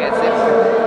ya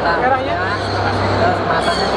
sekarang ya? ya. Terus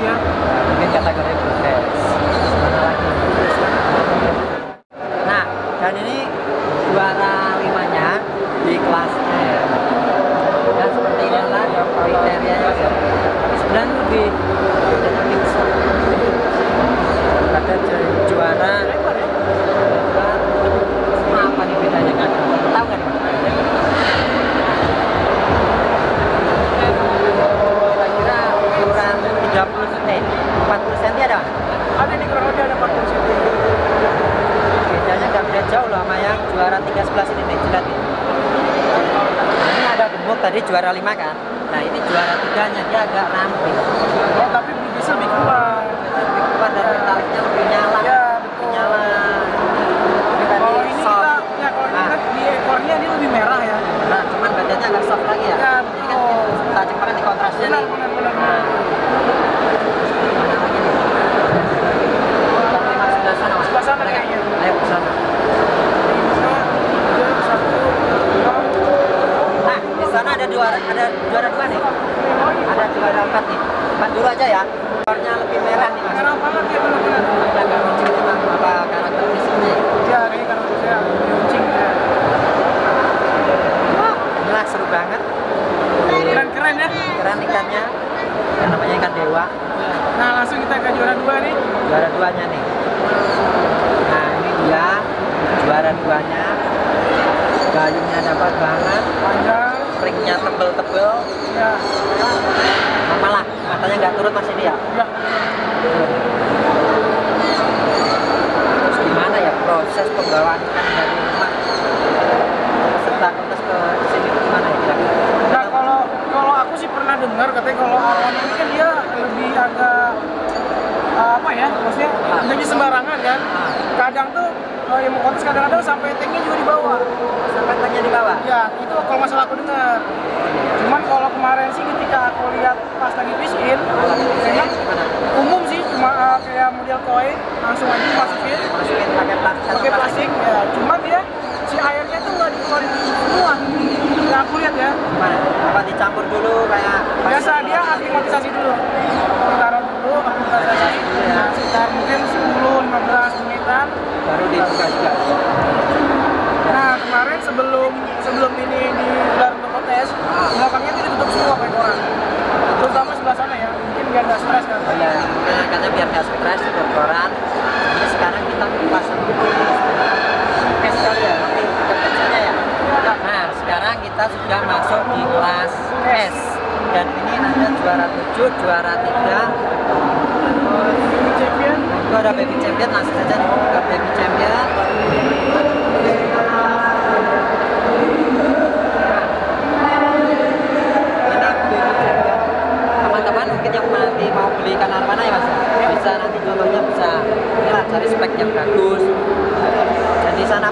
ya mungkin kategori itu. juara lima kan? Nah ini juara tiganya dia agak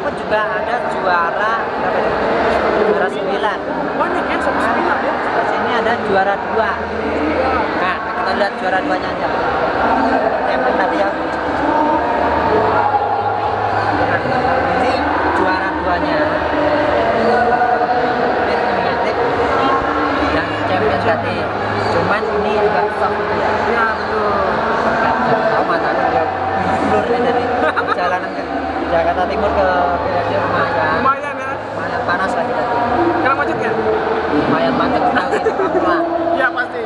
pun juga ada juara juara sembilan. Oh ini kan sembilan ya? Sini ada juara dua. Nah kita lihat juara duanya aja. Yang tadi lihat Ini juara duanya. Champion tadi. Cuman ini juga soft ya. Ya tuh. Agak soft, mata. Blurnya dari jalanan kan. Jakarta Timur ke Bekasi lumayan. Lumayan ya. Lumayan panas lagi tadi. Kena macet nggak? Lumayan macet. Iya pasti.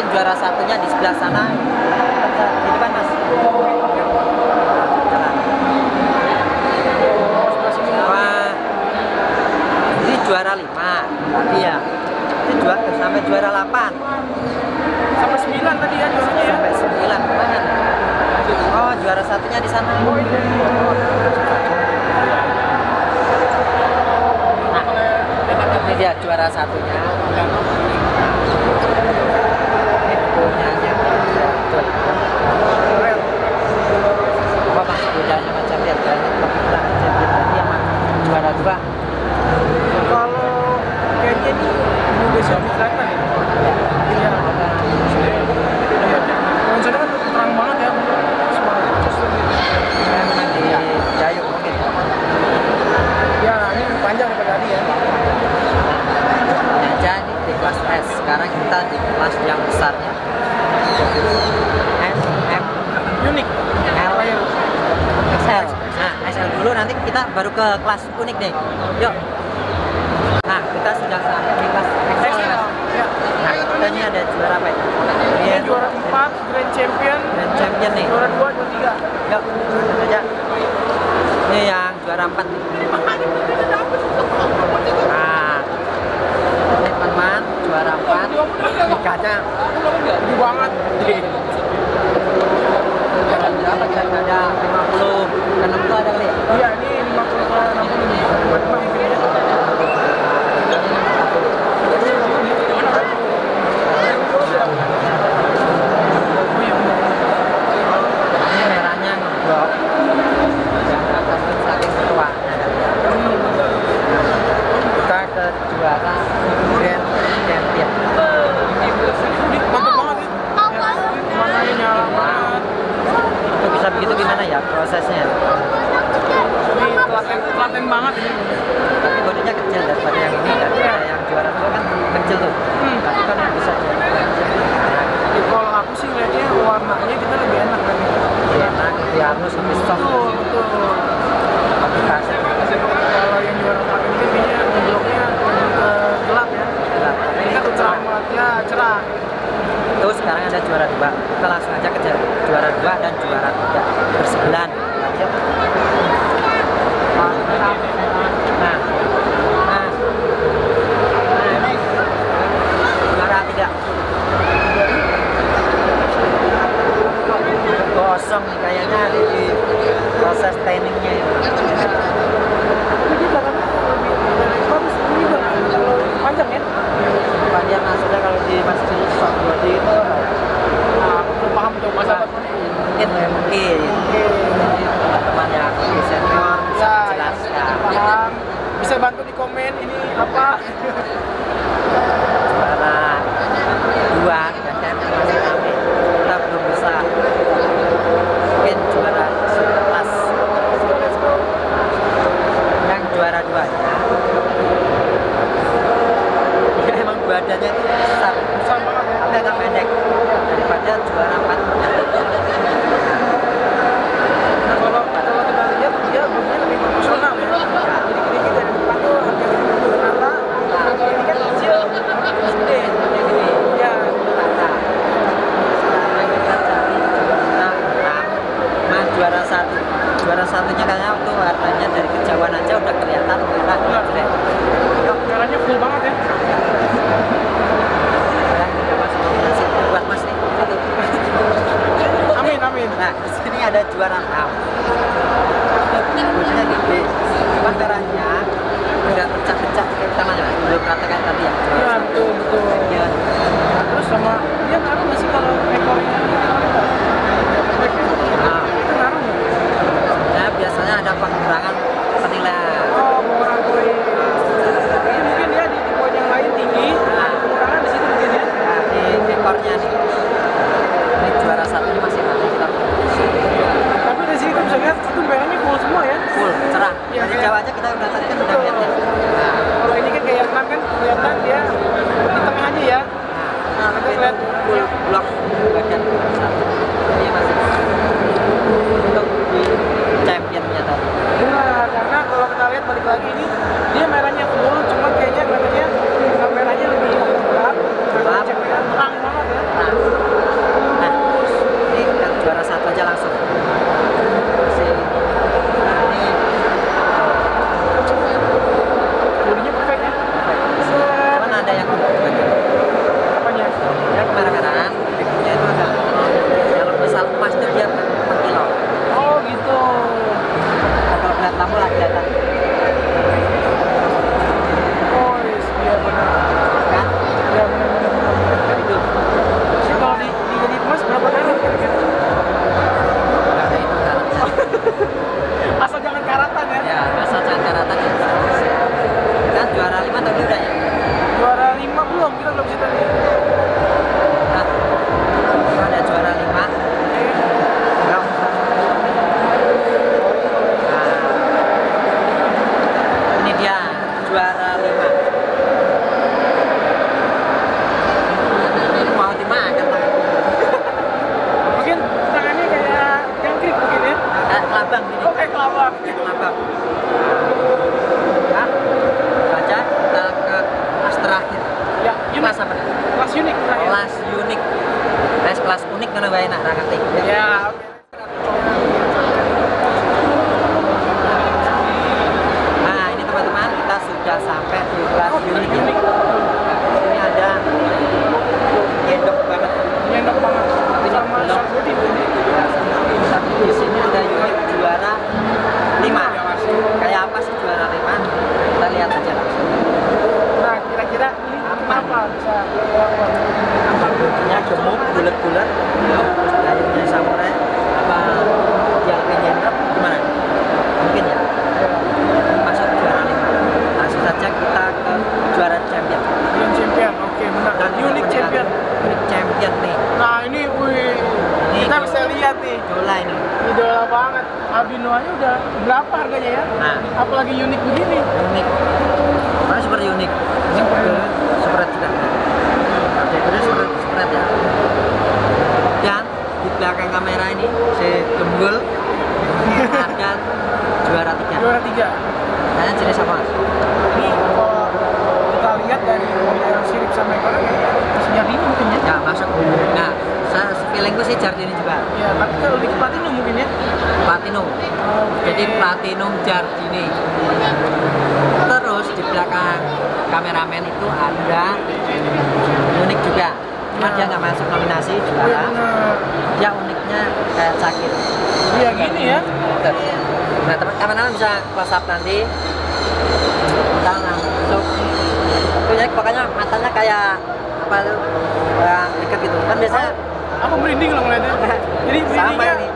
mungkin juara satunya di sebelah sana di depan mas jadi juara lima tapi ya itu juara sampai juara delapan sampai sembilan tadi ya juaranya ya? Sampai sembilan kemarin. Oh juara satunya di sana. Nah ini dia juara satunya. champion. Grand champion nih. Juara 2, juara 3 Ya, aja. Ini yang juara 4 nah eh, teman-teman juara 4 ini gede banget. Berapa kira-kira? Ada 50 ke 60 ada kali ya? iya ini 50 ke 60 prosesnya. Ini telaten, telaten banget. Ini tapi bodinya kecil daripada yang ini daripada yang juara. Itu kan kecil tuh. Hmm. tapi kan bisa juara. Kalau aku sih lihatnya warnanya WhatsApp nanti. Kita langsung itu ya pokoknya matanya kayak apa tuh kayak deket gitu. Kan biasanya aku merinding loh ngeliatnya. Jadi merindingnya ini.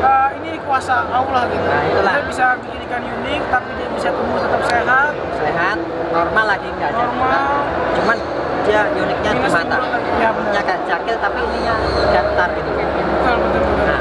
Uh, ini kuasa Allah gitu. Nah, itulah. dia bisa bikin ikan unik tapi dia bisa tumbuh tetap sehat. Sehat normal lagi enggak normal. Jadi, cuman dia uniknya di mata. ya, punya kayak jakil tapi ininya datar gitu. Betul betul, betul. Nah,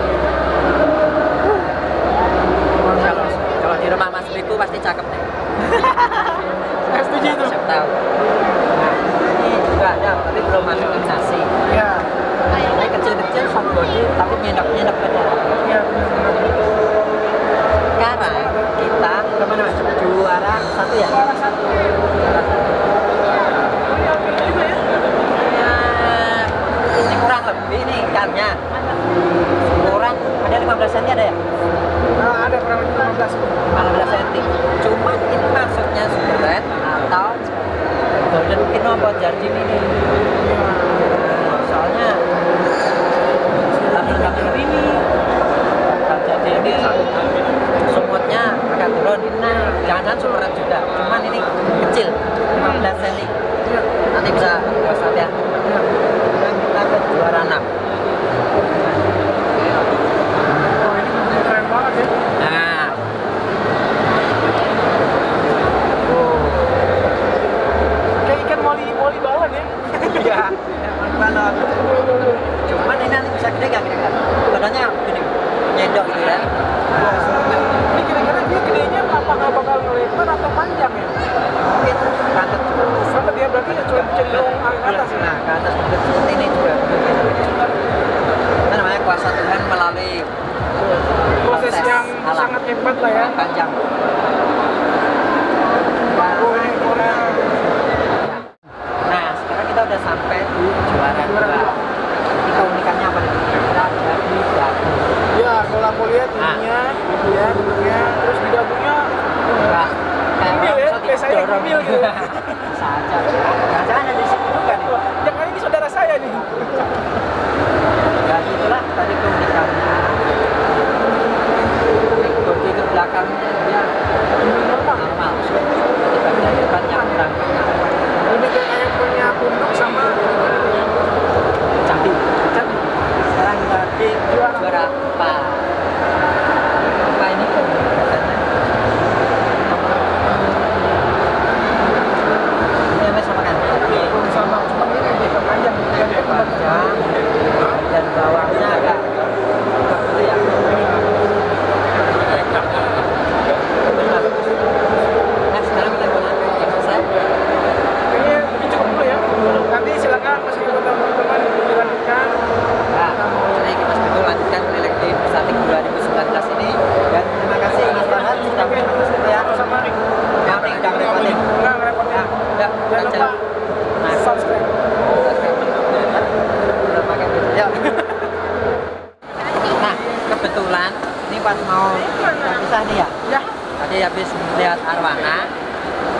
ya tadi habis melihat arwana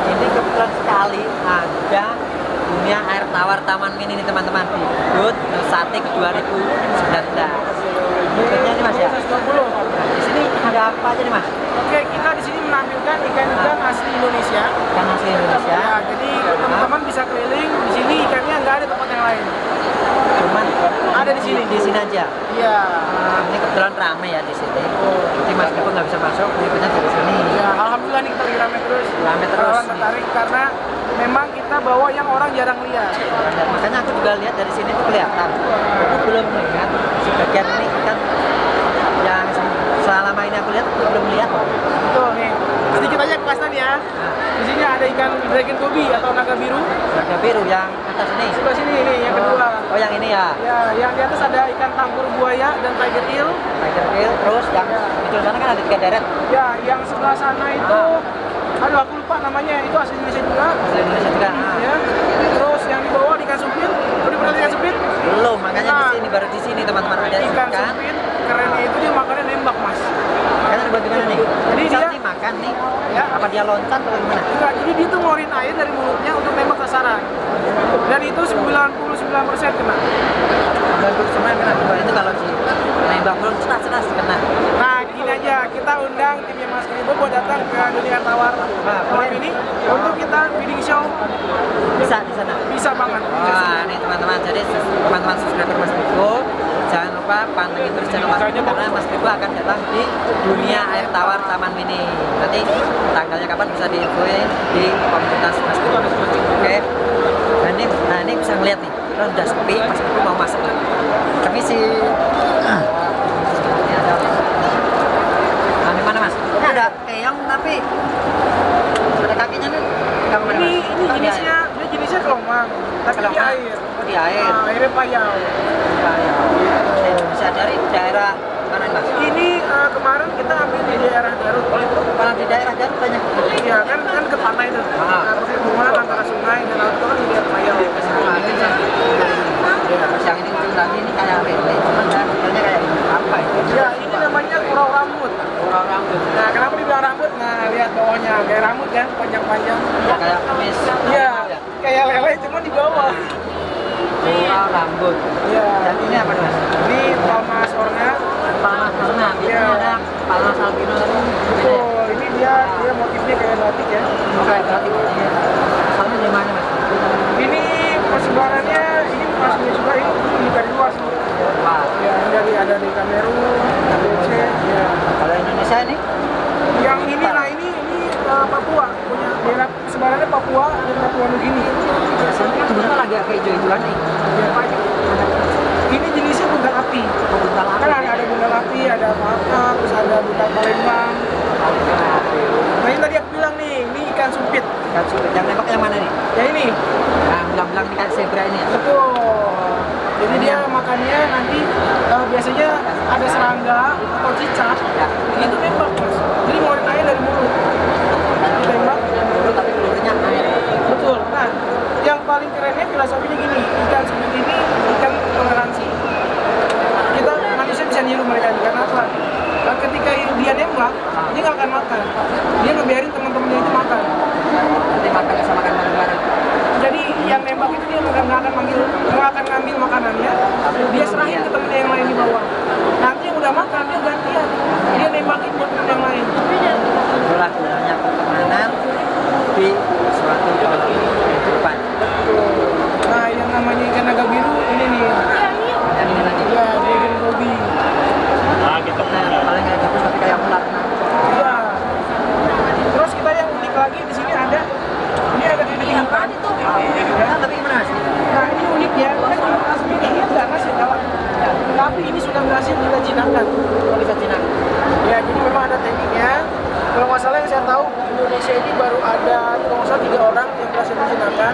ini kebetulan sekali ada dunia air tawar Taman Mini ini teman-teman. Di Good Nusatik 2019 berikutnya ini mas ya? Nah, di sini ada apa aja nih mas? Oke kita di sini menampilkan ikan-ikan ah. asli Indonesia. Ikan asli Indonesia. Ya, jadi iya. teman-teman bisa keliling. Di sini ikannya nggak ada tempat yang lain cuman ada di sini. Di sini aja? Iya. Nah, ini kebetulan rame ya di sini. Oh. jadi mas Depo nggak bisa masuk ngikutnya dari sini. Ya alhamdulillah nih kita lagi rame terus. Rame terus. orang tertarik karena memang kita bawa yang orang jarang lihat. Ya, makanya aku juga lihat dari sini tuh kelihatan. Aku belum lihat sebagian ini kan yang selama ini aku lihat aku belum lihat betul nih. Sedikit aja kepastian ya. Di sini ada ikan dragon gobi atau naga biru. Warna biru yang atas ini. Sebelah sini ini yang kedua. Oh yang ini ya. Ya, yang di atas ada ikan tambur buaya dan tiger eel. Tiger Hill. Terus yang di sana kan ada tiga deret. Ya, yang sebelah sana itu aduh aku lupa namanya. Itu asli Indonesia juga. Asli Indonesia juga. Ah. Ya. Terus yang di bawah ikan supit. Udah pernah lihat ikan supit? Belum, makanya di Nah. sini baru di sini teman-teman ada Ikan ikan. supit kerennya itu dia makannya. Dibuat gimana nih? Jadi Misal dia- nih makan nih. Ya. Apa dia loncat atau gimana? Enggak, jadi dia tuh ngeluarin air dari mulutnya untuk nembak sasaran. Dan itu 99% kena. Bagus semua kena. Wah, itu kalau si nembak belum ceras ceras kena. Nah, gini aja, kita undang timnya Mas Kribo buat datang ke dunia tawar malam ini untuk kita bidding show. Bisa di sana. Bisa banget. Wah, ini teman-teman, jadi teman-teman subscriber Mas Bibo lupa pantengin terus channel Mas Bibo karena Mas Bibo akan datang di dunia air tawar Taman Mini. Nanti tanggalnya kapan bisa diinfoin di komunitas Mas Bibo. Oke. Nah ini, nah ini bisa ngeliat nih, kita udah sepi, Mas Bibo mau masuk. Tapi si ini ada Nah, di mana Mas? Ini ada keong tapi ada kakinya nih. Ini ini jenisnya, dia jenisnya kelomang, tapi di Kelomang. air. Oh, di air. Nah, airnya payau. Ya, bisa dari daerah mana mas? Ini eh, kemarin kita ambil di daerah Garut. Kalau di daerah Garut banyak. Iya kan kan ke pantai itu. Ah. Nah, perhubungan antara sungai dan laut itu kan di daerah payau. Nah, ini yang ini ujung lagi ini kayak lele, cuman kan modelnya kayak apa itu? Ya, ini namanya kurau rambut. Kurang rambut. Nah, kenapa dibilang rambut? Nah, lihat bawahnya kayak rambut kan, panjang-panjang. Ya, kayak kumis. Iya, Ya. kayak lele cuma di bawah. Kurang rambut. Iya. Dan ini apa nih, mas? Ini palmas orna. Palmas. Biasanya Iya. ada palmas albino. Oh, ini dia dia motifnya kayak batik ya. Oke, berarti asalnya dari mana mas? Ini persebarannya ini juga ini ini dari luar sih. Wah, Ya, ini dari ada di Kamerun, Aceh, ya. kalau Indonesia ini Yang ini lah ini ini eh, Papua punya daerah sebarannya Papua dan Papua Nugini. Lagi agak hijau-hijauan nih. Ya, banyak. Ini jenisnya buntal api. Buntal api. Kan ada, ada buntal api, ada apa, terus ada buntal Palembang. Nah ini tadi aku bilang nih, ini ikan sumpit. Kan sulit. Yang nembak yang mana nih? Ya ini, Yang bilang-bilang kayak zebra ini ya? betul. Jadi dia makannya nanti eh, biasanya ada serangga atau cicak, Ya. itu nembak mas. Jadi ngeluarin air dari mulut. Ditembak, Peluru tapi pelurunya air. betul. Nah, yang paling kerennya filosofinya gini, ikan sumpit ini ikan toleransi. Kita manusia bisa niru mereka ini karena apa? Nah, ketika dia nembak, dia nggak akan makan. Dia ngebiarin teman-temannya itu makan. Nanti makan sama makan bareng-bareng. Jadi yang nembak itu dia nggak nggak akan manggil, nggak akan ngambil makanannya, dia serahin ke temennya yang lain di bawah. Nanti yang udah makan dia gantian, dia nembakin buat temen yang lain. Itulah gunanya pertemanan di suatu kehidupan. Nah yang namanya ikan naga biru ini nih, Dan ini lagi. ya dragon gobi. Nah, gitu. Nah, paling nggak bagus tapi kayak ular. Iya. Terus kita yang unik lagi di sini ada, ini ada di hitam. Nah, tapi gimana mas? Nah ini unik ya, kan aslinya dia nggak ngasih kawan. Tapi ini sudah berhasil kita jinakan. Kok bisa Cina? Ya, jadi memang ada tekniknya. Kalau nggak salah yang saya tahu, Indonesia ini baru ada kalau salah tiga orang yang berhasil menjinakkan.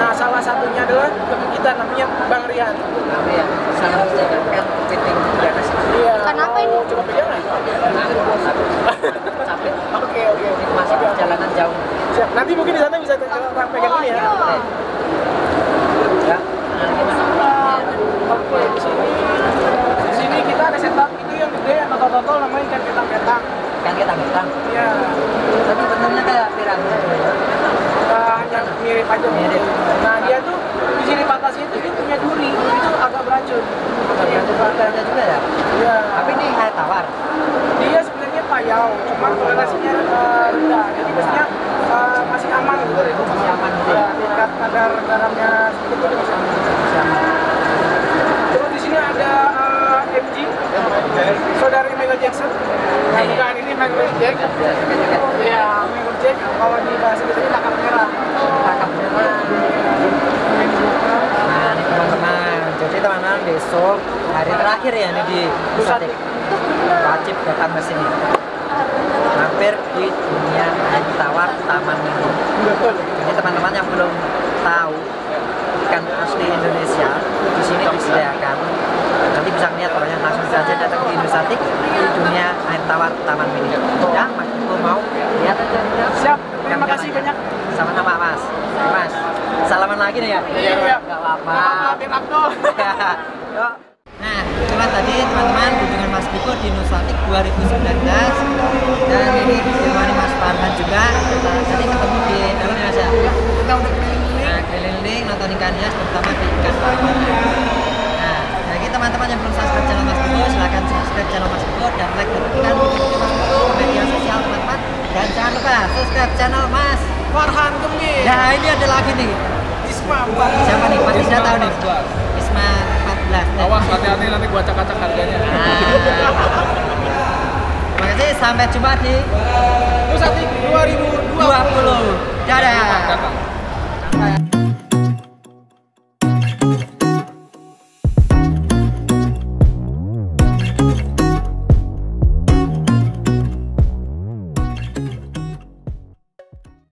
Nah, salah satunya adalah teman kita namanya Bang Rian. Tapi ya, sama saja kan fitting di atas. Iya. Kenapa ini? Coba pegang nggak? Capek. Oke, oke. Ini masih perjalanan jauh. Siap. Nanti mungkin di sana bisa kita pegang ini ya. Oke. Ya. Oke, di sini. Di sini kita ada setup itu yang gede yang total-total namanya ikan ketang-ketang. Kan kita ngutang. Iya. Tapi bentuknya kayak piranha. Uh, hanya mirip aja mirip. Nah dia tuh di sini batasnya itu dia punya duri, itu agak beracun. Berarti piranha juga ya. Iya. Tapi ini air tawar. dia sebenarnya payau, cuma toleransinya uh, rendah. Jadi biasanya uh, masih aman gitu. Masih aman gitu Ya, ya? tingkat kadar garamnya sedikit itu masih aman. Masih aman. Terus di sini ada uh, MG, saudari Michael Jackson. Nah, bukan ini Michael Jack. Ya, Michael Jack kalau di bahasa kita ini kakak merah. Kakak merah. Nah, ini teman-teman. Jadi teman-teman besok hari terakhir ya ini di Nusatik. Wajib datang ke sini. Mampir di dunia air tawar Taman Mini. Ini teman-teman yang belum tahu ikan asli Indonesia di sini disediakan. Nanti bisa lihat langsung saja datang ke Indosatik di dunia air tawar Taman Mini. Ya, Mas Ibu mau lihat. Siap, terima kasih banyak. Sama-sama Mas. Mas, salaman lagi nih ya? Iya. Gak apa-apa. Maafin Abdul. Yuk. Nah, itulah tadi teman-teman kunjungan Mas Diko di Nusatik 2019 dan ini ditemani Mas Farhan juga. Tadi ketemu di dalam ya Mas ya. Kita udah keliling-keliling. Nah, keliling nonton ikan hias terutama di ikan. Nah, teman-teman yang belum subscribe channel Mas Diko, silahkan subscribe channel Mas Diko dan like dan tekan video Mas ke media sosial teman-teman. Dan jangan lupa subscribe channel Mas. Farhan Gemih. Nah, ini ada lagi nih. Isma Siapa nih? Pasti sudah tahu nih. Isma 14. Awas hati-hati nanti gua acak-acak harganya. Terima kasih, sampai jumpa di Nusatik 2020. 20. Dadah.